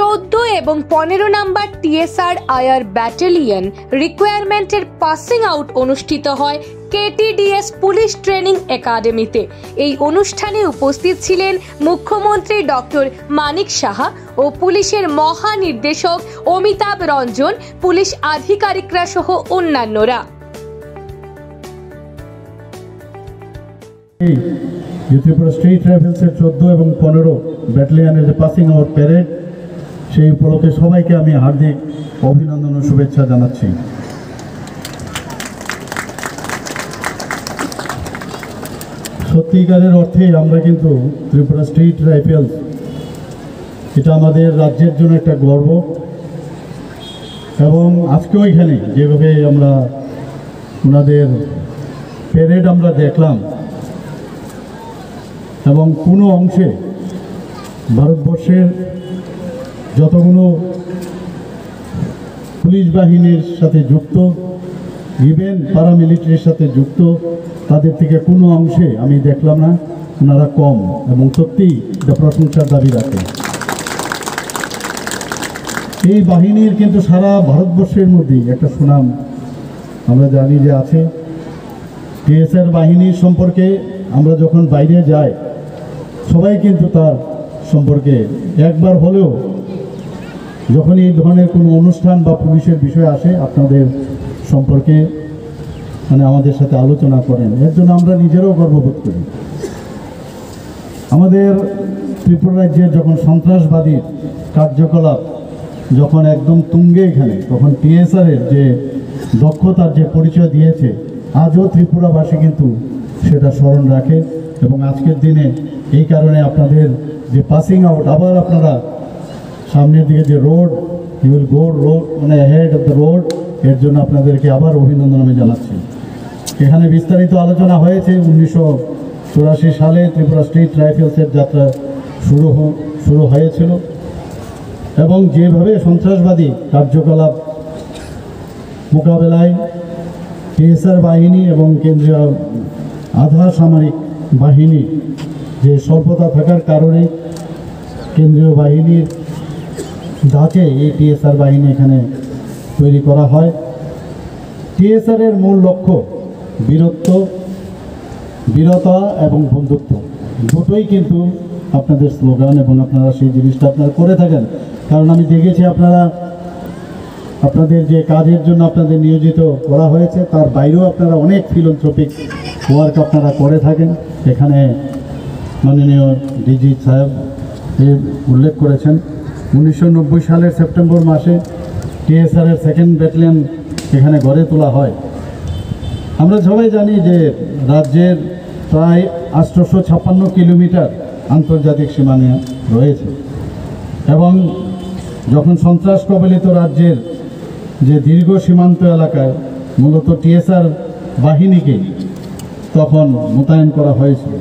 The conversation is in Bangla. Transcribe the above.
চোদ্দ এবং পনেরো নাম্বার টিএসআর আয়ার ব্যাটালিয়ন রিকোয়ারমেন্টের পাসিং আউট অনুষ্ঠিত হয় কেটিডিএস পুলিশ ট্রেনিং একাডেমিতে। এই অনুষ্ঠানে উপস্থিত ছিলেন মুখ্যমন্ত্রী ডক্টর মানিক সাহা ও পুলিশের মহানির্দেশক অমিতাভ রঞ্জন, পুলিশ আধিকারিকরা সহ অন্যান্যরা। ত্রিপুরা স্টেট রাইফেলসের চোদ্দ এবং পনেরো ব্যাটালিয়নের যে পাসিং আউট প্যারেড সেই উপলক্ষে সবাইকে আমি হার্দিক অভিনন্দন ও শুভেচ্ছা জানাচ্ছি। সত্যিকারের অর্থে আমরা কিন্তু ত্রিপুরা স্টেট রাইফেলস এটা আমাদের রাজ্যের জন্য একটা গর্ব। এবং আজকেও এখানে যেভাবে আমরা ওনাদের প্যারেড আমরা দেখলাম, এবং কোনো অংশে ভারতবর্ষের যতগুলো পুলিশ বাহিনীর সাথে যুক্ত ইভেন প্যারামিলিটারির সাথে যুক্ত, তাদের থেকে কোনো অংশে আমি দেখলাম না, ওনারা কম এবং সত্যিই এটা প্রশংসার দাবি রাখে। এই বাহিনীর কিন্তু সারা ভারতবর্ষের মধ্যেই একটা সুনাম আমরা জানি যে আছে। টিএসআর বাহিনীর সম্পর্কে আমরা যখন বাইরে যাই, সবাই কিন্তু তার সম্পর্কে একবার হলেও যখন এই ধরনের কোনো অনুষ্ঠান বা পুলিশের বিষয় আসে, আপনাদের সম্পর্কে মানে আমাদের সাথে আলোচনা করেন। এর জন্য আমরা নিজেরাও গর্ববোধ করি। আমাদের ত্রিপুরা রাজ্যের যখন সন্ত্রাসবাদীর কার্যকলাপ যখন একদম তুঙ্গে এখানে, তখন টিএসআরের যে দক্ষতার যে পরিচয় দিয়েছে, আজও ত্রিপুরাবাসী কিন্তু সেটা স্মরণ রাখে। এবং আজকের দিনে এই কারণে আপনাদের যে পাসিং আউট আবার আপনারা সামনের দিকে যে road you will go road মানে হেড অফ দ্য রোডের জন্য আপনাদেরকে আবার অভিনন্দন আমি জানাচ্ছি। এখানে বিস্তারিত আলোচনা হয়েছে উনিশশো চুরাশি সালে ত্রিপুরা স্টেট রাইফেলসের যাত্রা শুরু শুরু হয়েছিল। এবং যেভাবে সন্ত্রাসবাদী কার্যকলাপ মোকাবেলায় টিএসআর বাহিনী এবং কেন্দ্রীয় আধা সামরিক বাহিনী যে স্বল্পতা থাকার কারণে কেন্দ্রীয় বাহিনীর ধাঁচে এই টিএসআর বাহিনী এখানে তৈরি করা হয়। টিএসআর এর মূল লক্ষ্য বীরত্ব, বীরতা এবং বন্ধুত্ব। দুটোই কিন্তু আপনাদের স্লোগান এবং আপনারা সেই জিনিসটা আপনারা করে থাকেন। কারণ আমি দেখেছি আপনারা, আপনাদের যে কাজের জন্য আপনাদের নিয়োজিত করা হয়েছে, তার বাইরেও আপনারা অনেক ফিলোন্থ্রপিক ওয়ার্ক আপনারা করে থাকেন। এখানে মাননীয় ডিজি সাহেব উল্লেখ করেছেন। উনিশশো নব্বই সালের সেপ্টেম্বর মাসে টিএসআরের সেকেন্ড ব্যাটালিয়ন এখানে গড়ে তোলা হয়। আমরা সবাই জানি যে রাজ্যের প্রায় আটশোশো ছাপ্পান্ন কিলোমিটার আন্তর্জাতিক সীমানা রয়েছে এবং যখন সন্ত্রাস কবলিত রাজ্যের যে দীর্ঘ সীমান্ত এলাকায় মূলত টিএসআর বাহিনীকে তখন মোতায়েন করা হয়েছিল